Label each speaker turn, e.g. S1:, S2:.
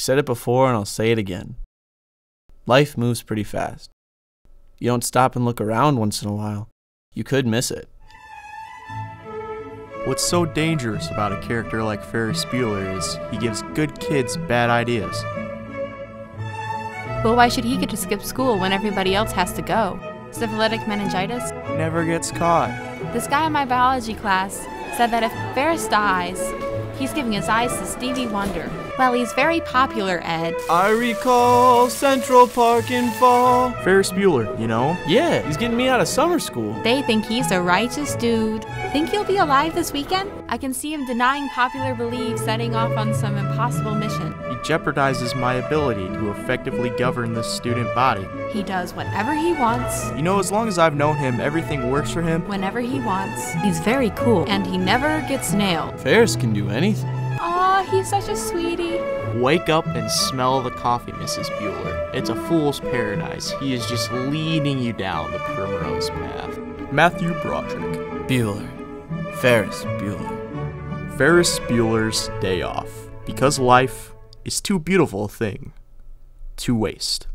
S1: said it before and I'll say it again. Life moves pretty fast. You don't stop and look around once in a while. You could miss it.
S2: What's so dangerous about a character like Ferris Bueller is he gives good kids bad ideas.
S3: Well, why should he get to skip school when everybody else has to go? Syphilitic meningitis?
S2: Never gets caught.
S3: This guy in my biology class said that if Ferris dies, he's giving his eyes to Stevie Wonder. Well, he's very popular, Ed.
S1: I recall Central Park in fall.
S2: Ferris Bueller, you know?
S1: Yeah, he's getting me out of summer school.
S3: They think he's a righteous dude. Think he'll be alive this weekend? I can see him denying popular belief, setting off on some impossible mission.
S2: He jeopardizes my ability to effectively govern this student body.
S3: He does whatever he wants,
S2: You know, as long as I've known him, everything works for him.
S3: whenever he wants. He's very cool, and he never gets nailed.
S1: Ferris can do anything.
S3: Aw, he's such a sweetie.
S2: Wake up and smell the coffee, Mrs. Bueller. It's a fool's paradise. He is just leading you down the primrose path. Matthew Broderick.
S1: Bueller. Ferris Bueller.
S2: Ferris Bueller's Day Off. Because life is too beautiful a thing to waste.